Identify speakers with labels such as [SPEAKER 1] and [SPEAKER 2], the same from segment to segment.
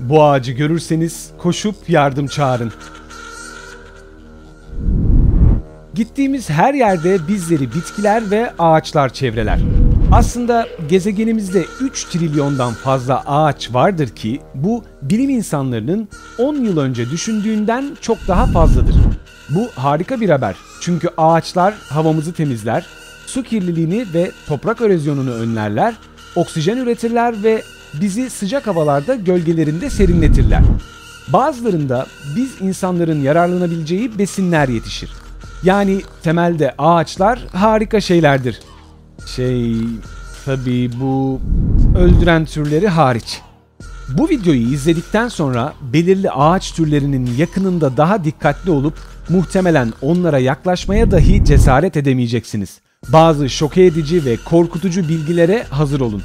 [SPEAKER 1] Bu ağacı görürseniz koşup yardım çağırın. Gittiğimiz her yerde bizleri bitkiler ve ağaçlar çevreler. Aslında gezegenimizde 3 trilyondan fazla ağaç vardır ki bu bilim insanlarının 10 yıl önce düşündüğünden çok daha fazladır. Bu harika bir haber. Çünkü ağaçlar havamızı temizler, su kirliliğini ve toprak erozyonunu önlerler, oksijen üretirler ve bizi sıcak havalarda gölgelerinde serinletirler. Bazılarında biz insanların yararlanabileceği besinler yetişir. Yani temelde ağaçlar harika şeylerdir. Şey, tabii bu öldüren türleri hariç. Bu videoyu izledikten sonra belirli ağaç türlerinin yakınında daha dikkatli olup muhtemelen onlara yaklaşmaya dahi cesaret edemeyeceksiniz. Bazı şoke edici ve korkutucu bilgilere hazır olun.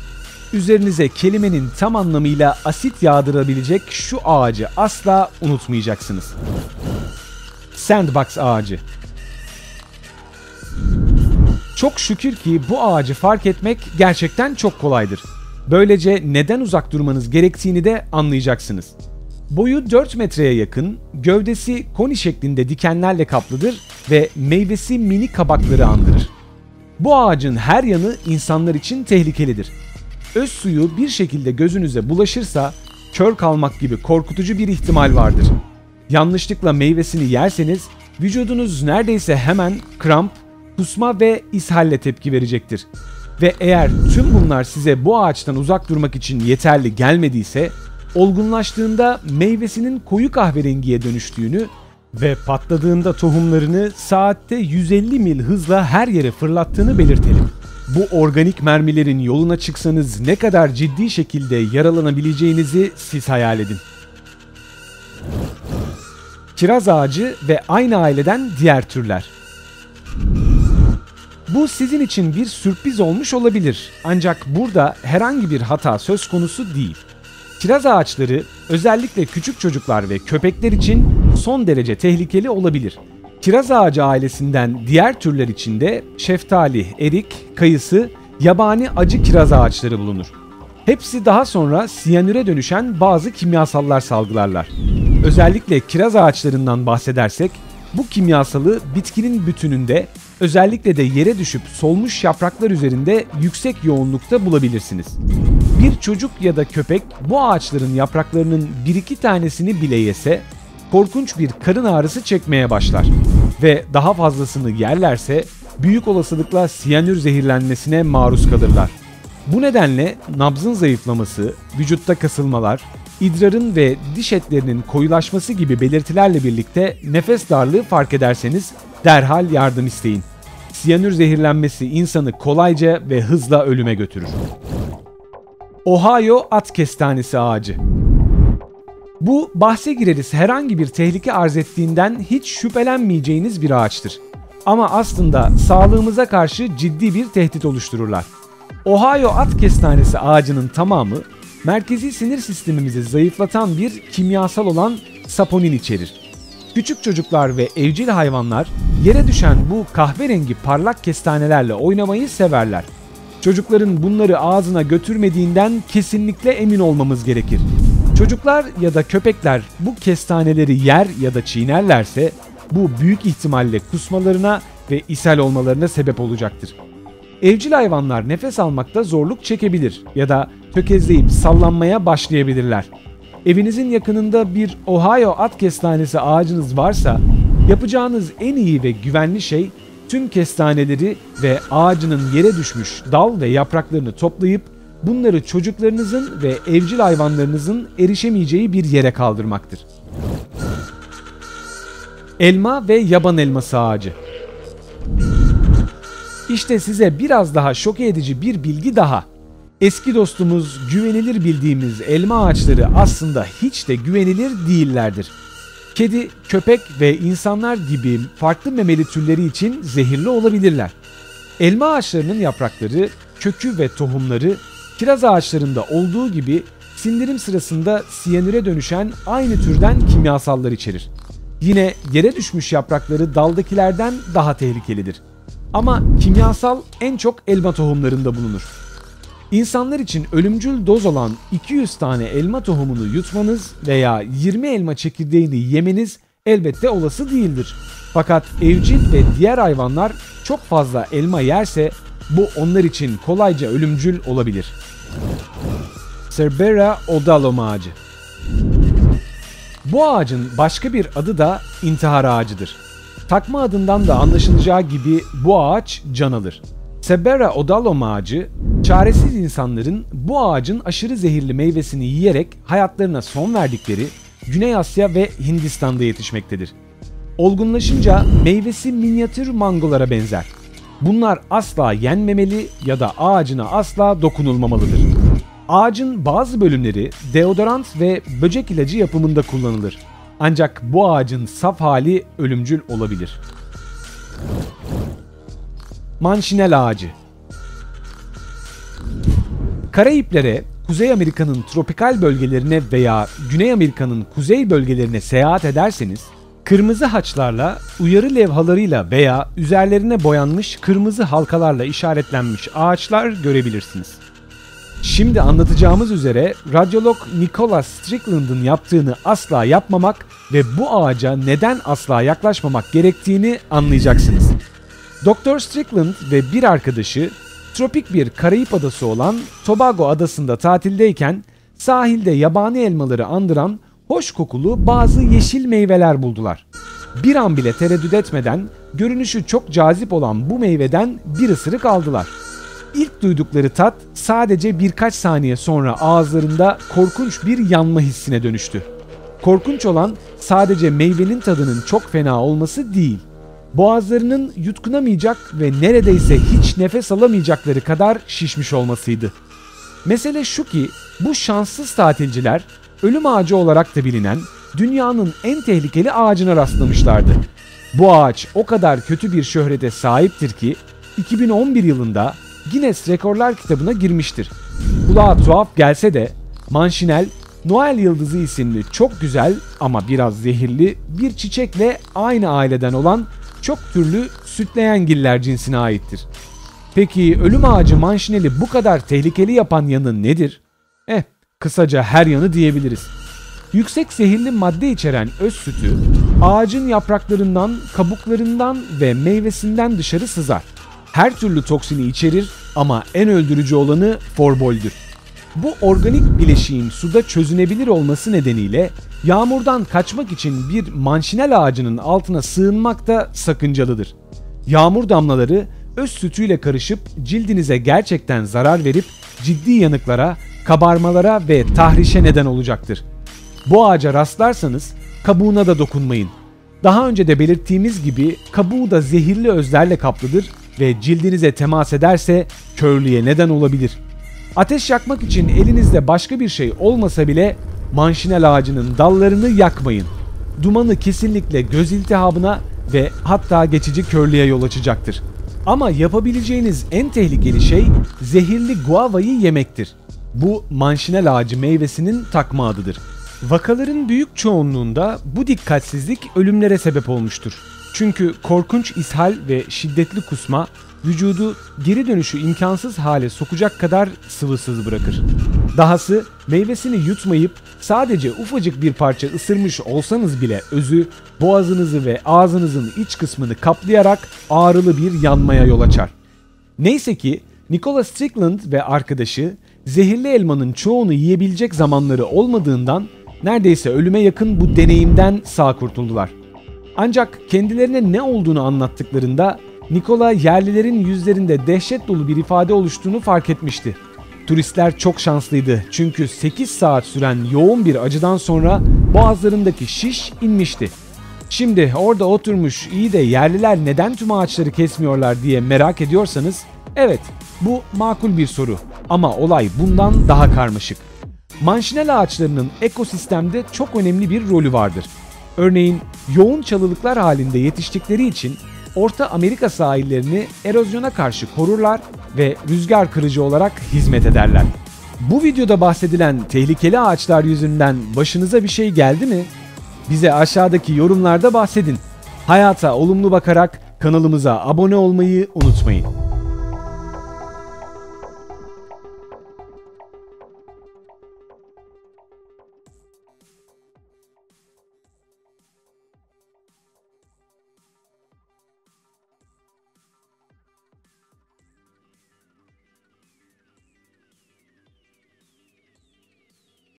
[SPEAKER 1] Üzerinize kelimenin tam anlamıyla asit yağdırabilecek şu ağacı asla unutmayacaksınız. Sandbox ağacı. Çok şükür ki bu ağacı fark etmek gerçekten çok kolaydır. Böylece neden uzak durmanız gerektiğini de anlayacaksınız. Boyu 4 metreye yakın, gövdesi koni şeklinde dikenlerle kaplıdır ve meyvesi mini kabakları andırır. Bu ağacın her yanı insanlar için tehlikelidir. Öz suyu bir şekilde gözünüze bulaşırsa kör kalmak gibi korkutucu bir ihtimal vardır. Yanlışlıkla meyvesini yerseniz vücudunuz neredeyse hemen kramp, kusma ve ishalle tepki verecektir. Ve eğer tüm bunlar size bu ağaçtan uzak durmak için yeterli gelmediyse, olgunlaştığında meyvesinin koyu kahverengiye dönüştüğünü ve patladığında tohumlarını saatte 150 mil hızla her yere fırlattığını belirtelim. Bu organik mermilerin yoluna çıksanız ne kadar ciddi şekilde yaralanabileceğinizi siz hayal edin. Kiraz ağacı ve aynı aileden diğer türler. Bu sizin için bir sürpriz olmuş olabilir. Ancak burada herhangi bir hata söz konusu değil. Kiraz ağaçları özellikle küçük çocuklar ve köpekler için son derece tehlikeli olabilir. Kiraz ağacı ailesinden diğer türler içinde şeftali, erik, kayısı, yabani acı kiraz ağaçları bulunur. Hepsi daha sonra siyanüre dönüşen bazı kimyasallar salgılarlar. Özellikle kiraz ağaçlarından bahsedersek bu kimyasalı bitkinin bütününde özellikle de yere düşüp solmuş yapraklar üzerinde yüksek yoğunlukta bulabilirsiniz. Bir çocuk ya da köpek bu ağaçların yapraklarının bir iki tanesini bile yese korkunç bir karın ağrısı çekmeye başlar ve daha fazlasını yerlerse büyük olasılıkla siyanür zehirlenmesine maruz kalırlar. Bu nedenle nabzın zayıflaması, vücutta kasılmalar, idrarın ve diş etlerinin koyulaşması gibi belirtilerle birlikte nefes darlığı fark ederseniz derhal yardım isteyin. Siyanür zehirlenmesi insanı kolayca ve hızla ölüme götürür. Ohio at kestanesi ağacı bu bahse gireriz herhangi bir tehlike arz ettiğinden hiç şüphelenmeyeceğiniz bir ağaçtır. Ama aslında sağlığımıza karşı ciddi bir tehdit oluştururlar. Ohio at kestanesi ağacının tamamı merkezi sinir sistemimizi zayıflatan bir kimyasal olan saponin içerir. Küçük çocuklar ve evcil hayvanlar yere düşen bu kahverengi parlak kestanelerle oynamayı severler. Çocukların bunları ağzına götürmediğinden kesinlikle emin olmamız gerekir. Çocuklar ya da köpekler bu kestaneleri yer ya da çiğnerlerse bu büyük ihtimalle kusmalarına ve ishal olmalarına sebep olacaktır. Evcil hayvanlar nefes almakta zorluk çekebilir ya da tökezleyip sallanmaya başlayabilirler. Evinizin yakınında bir Ohio at kestanesi ağacınız varsa yapacağınız en iyi ve güvenli şey tüm kestaneleri ve ağacının yere düşmüş dal ve yapraklarını toplayıp bunları çocuklarınızın ve evcil hayvanlarınızın erişemeyeceği bir yere kaldırmaktır. Elma ve yaban elması ağacı İşte size biraz daha şok edici bir bilgi daha. Eski dostumuz güvenilir bildiğimiz elma ağaçları aslında hiç de güvenilir değillerdir. Kedi, köpek ve insanlar gibi farklı memeli türleri için zehirli olabilirler. Elma ağaçlarının yaprakları, kökü ve tohumları kiraz ağaçlarında olduğu gibi sindirim sırasında siyanüre dönüşen aynı türden kimyasallar içerir. Yine yere düşmüş yaprakları daldakilerden daha tehlikelidir. Ama kimyasal en çok elma tohumlarında bulunur. İnsanlar için ölümcül doz olan 200 tane elma tohumunu yutmanız veya 20 elma çekirdeğini yemeniz elbette olası değildir. Fakat evcil ve diğer hayvanlar çok fazla elma yerse bu onlar için kolayca ölümcül olabilir. Cerbera odalom ağacı Bu ağacın başka bir adı da intihar ağacıdır. Takma adından da anlaşılacağı gibi bu ağaç can alır. Cerbera odalom ağacı, çaresiz insanların bu ağacın aşırı zehirli meyvesini yiyerek hayatlarına son verdikleri Güney Asya ve Hindistan'da yetişmektedir. Olgunlaşınca meyvesi minyatür mangolara benzer. Bunlar asla yenmemeli ya da ağacına asla dokunulmamalıdır. Ağacın bazı bölümleri deodorant ve böcek ilacı yapımında kullanılır. Ancak bu ağacın saf hali ölümcül olabilir. Manşinel ağacı Karayiplere, Kuzey Amerika'nın tropikal bölgelerine veya Güney Amerika'nın kuzey bölgelerine seyahat ederseniz Kırmızı haçlarla, uyarı levhalarıyla veya üzerlerine boyanmış kırmızı halkalarla işaretlenmiş ağaçlar görebilirsiniz. Şimdi anlatacağımız üzere radyolog Nicholas Strickland'ın yaptığını asla yapmamak ve bu ağaca neden asla yaklaşmamak gerektiğini anlayacaksınız. Dr. Strickland ve bir arkadaşı tropik bir Karayip adası olan Tobago adasında tatildeyken sahilde yabani elmaları andıran hoş kokulu bazı yeşil meyveler buldular. Bir an bile tereddüt etmeden görünüşü çok cazip olan bu meyveden bir ısırık aldılar. İlk duydukları tat sadece birkaç saniye sonra ağızlarında korkunç bir yanma hissine dönüştü. Korkunç olan sadece meyvenin tadının çok fena olması değil. Boğazlarının yutkunamayacak ve neredeyse hiç nefes alamayacakları kadar şişmiş olmasıydı. Mesele şu ki bu şanssız tatilciler ölüm ağacı olarak da bilinen dünyanın en tehlikeli ağacına rastlamışlardı. Bu ağaç o kadar kötü bir şöhrete sahiptir ki 2011 yılında Guinness Rekorlar kitabına girmiştir. Kulağa tuhaf gelse de Manşinel, Noel Yıldızı isimli çok güzel ama biraz zehirli bir çiçekle aynı aileden olan çok türlü sütleyengiller cinsine aittir. Peki ölüm ağacı manşineli bu kadar tehlikeli yapan yanı nedir? Kısaca her yanı diyebiliriz. Yüksek zehirli madde içeren öz sütü ağacın yapraklarından, kabuklarından ve meyvesinden dışarı sızar. Her türlü toksini içerir ama en öldürücü olanı forboldür. Bu organik bileşiğin suda çözünebilir olması nedeniyle yağmurdan kaçmak için bir manşinel ağacının altına sığınmak da sakıncalıdır. Yağmur damlaları öz sütüyle karışıp cildinize gerçekten zarar verip ciddi yanıklara, kabarmalara ve tahrişe neden olacaktır. Bu ağaca rastlarsanız kabuğuna da dokunmayın. Daha önce de belirttiğimiz gibi kabuğu da zehirli özlerle kaplıdır ve cildinize temas ederse körlüğe neden olabilir. Ateş yakmak için elinizde başka bir şey olmasa bile manşinel ağacının dallarını yakmayın. Dumanı kesinlikle göz iltihabına ve hatta geçici körlüğe yol açacaktır. Ama yapabileceğiniz en tehlikeli şey zehirli guavayı yemektir. Bu manşinel ağacı meyvesinin takma adıdır. Vakaların büyük çoğunluğunda bu dikkatsizlik ölümlere sebep olmuştur. Çünkü korkunç ishal ve şiddetli kusma vücudu geri dönüşü imkansız hale sokacak kadar sıvısız bırakır. Dahası meyvesini yutmayıp sadece ufacık bir parça ısırmış olsanız bile özü boğazınızı ve ağzınızın iç kısmını kaplayarak ağrılı bir yanmaya yol açar. Neyse ki Nicholas Strickland ve arkadaşı zehirli elmanın çoğunu yiyebilecek zamanları olmadığından neredeyse ölüme yakın bu deneyimden sağ kurtuldular. Ancak kendilerine ne olduğunu anlattıklarında Nikola yerlilerin yüzlerinde dehşet dolu bir ifade oluştuğunu fark etmişti. Turistler çok şanslıydı çünkü 8 saat süren yoğun bir acıdan sonra boğazlarındaki şiş inmişti. Şimdi orada oturmuş iyi de yerliler neden tüm ağaçları kesmiyorlar diye merak ediyorsanız evet bu makul bir soru ama olay bundan daha karmaşık. Manşinel ağaçlarının ekosistemde çok önemli bir rolü vardır. Örneğin yoğun çalılıklar halinde yetiştikleri için Orta Amerika sahillerini erozyona karşı korurlar ve rüzgar kırıcı olarak hizmet ederler. Bu videoda bahsedilen tehlikeli ağaçlar yüzünden başınıza bir şey geldi mi? Bize aşağıdaki yorumlarda bahsedin. Hayata olumlu bakarak kanalımıza abone olmayı unutmayın.